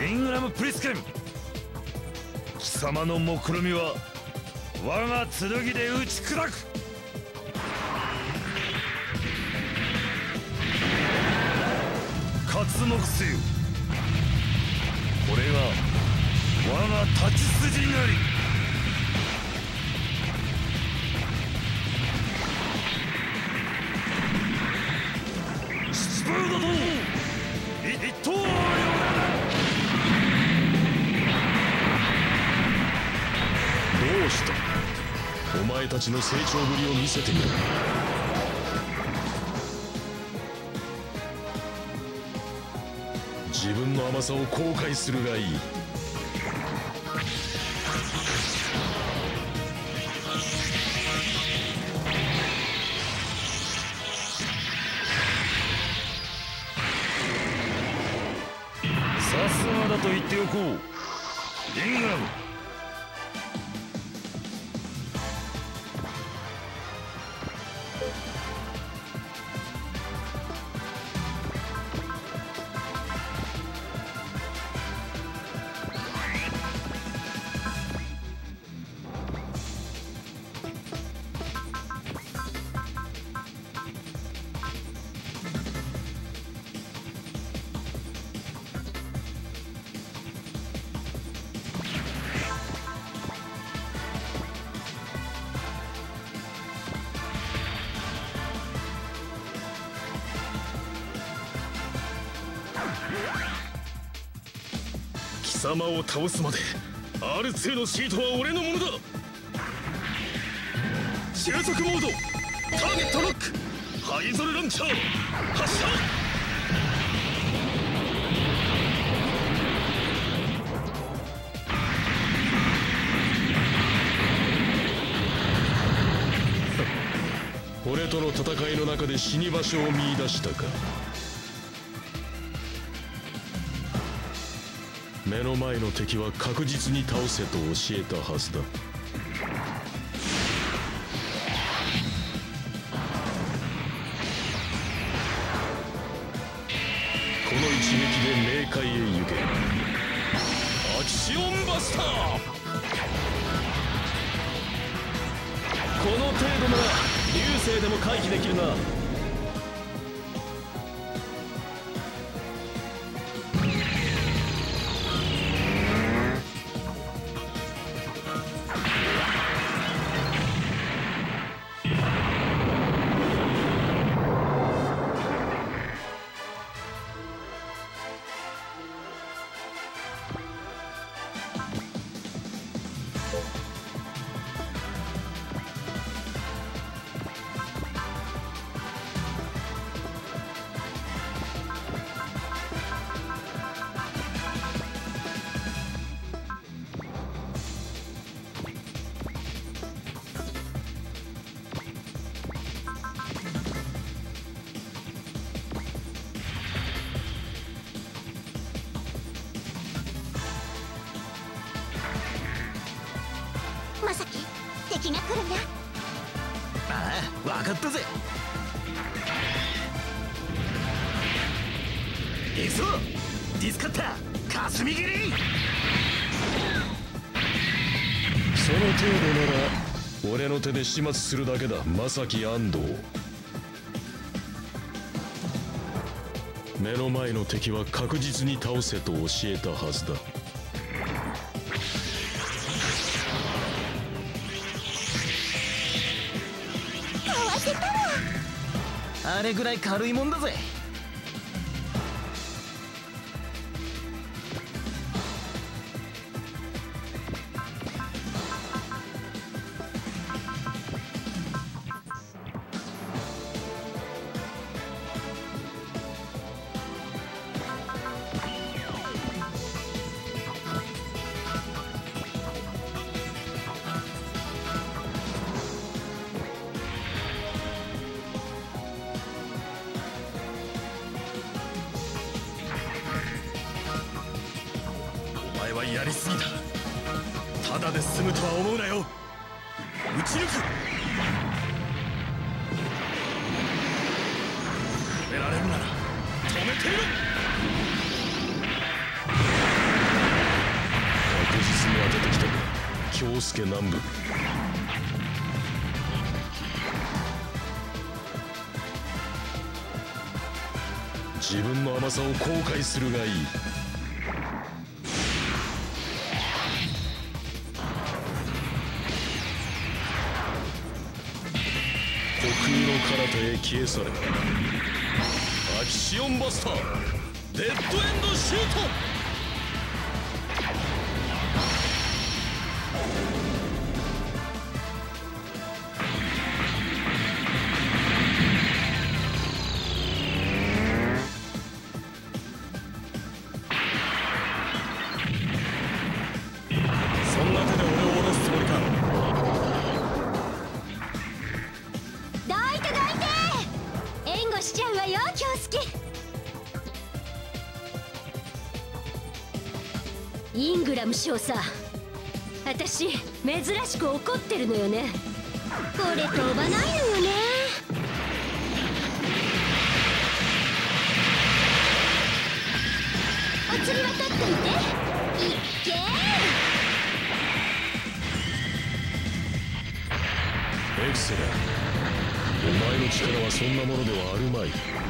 イングラム・プリスケン貴様の目論みは我が剣で打ち砕く。活目せよ。これが我が太刀筋なり。七分だと一刀前たちの成長ぶりを見せてみろ自分の甘さを後悔するがいい。さすがだと言っておこう。イングラム。貴様を倒すまで R2 のシートは俺のものだ。収束モードターゲットロックハイゾルランチャー発射!俺との戦いの中で死に場所を見出したか。目の前の敵は確実に倒せと教えたはずだ。この一撃で冥界へ行け。アキシオンバスター。この程度なら流星でも回避できるな。まさき敵が来るにゃああ分かったぜ。行くぞディスカッター霞切り。その程度なら俺の手で始末するだけだ正木安藤。目の前の敵は確実に倒せと教えたはずだあれぐらい軽いもんだぜ。やりすぎたただで済むとは思うなよ。打ち抜く。止められるなら止めてみろ。確実に当ててきたか京介南部。自分の甘さを後悔するがいい。虚空の彼方へ消え去れアキシオンバスターデッドエンドシュートよ京介イングラム少佐私珍しく怒ってるのよね。これ飛ばないのよね。お釣りは取っといて。いっけエクセラお前の力はそんなものではあるまい。